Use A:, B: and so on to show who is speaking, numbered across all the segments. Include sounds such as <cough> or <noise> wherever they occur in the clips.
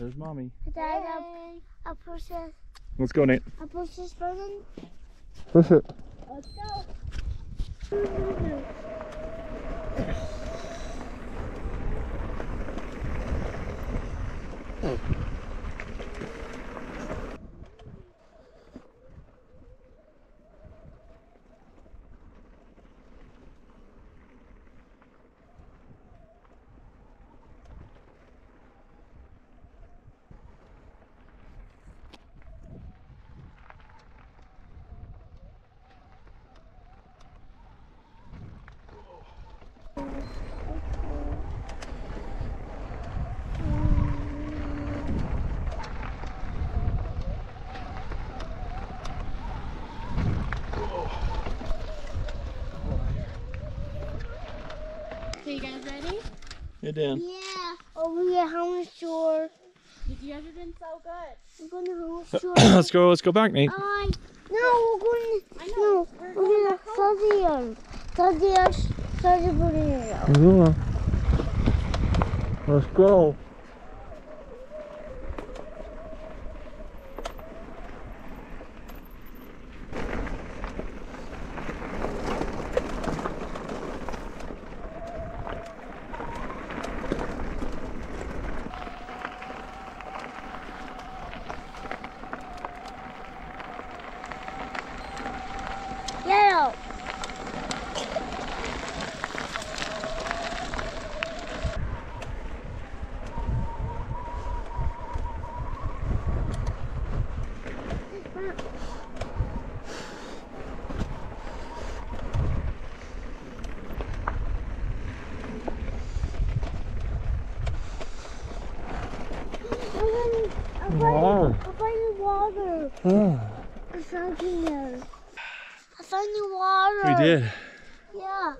A: There's mommy.
B: Dad, I'll, I'll push this.
A: Let's go, Nate.
B: I'll push this button.
A: Push it.
B: Let's go. <laughs>
C: Okay, you guys ready?
A: Hey, Dan.
B: Yeah. Over here, Homer Shore.
C: You guys have been so good.
B: We're going to Homer Shore.
A: let's go. Let's go back, Nate.
B: I uh, no, we're going.
C: I
B: No.
C: We're
B: we're
C: going
B: going
C: back home.
B: to Stadium. Stadium. Stadium.
A: Let's go. Wow.
B: I find the water.
A: Oh,
B: I found it there. I found the water.
A: we did.
B: Yeah.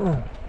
A: Oh.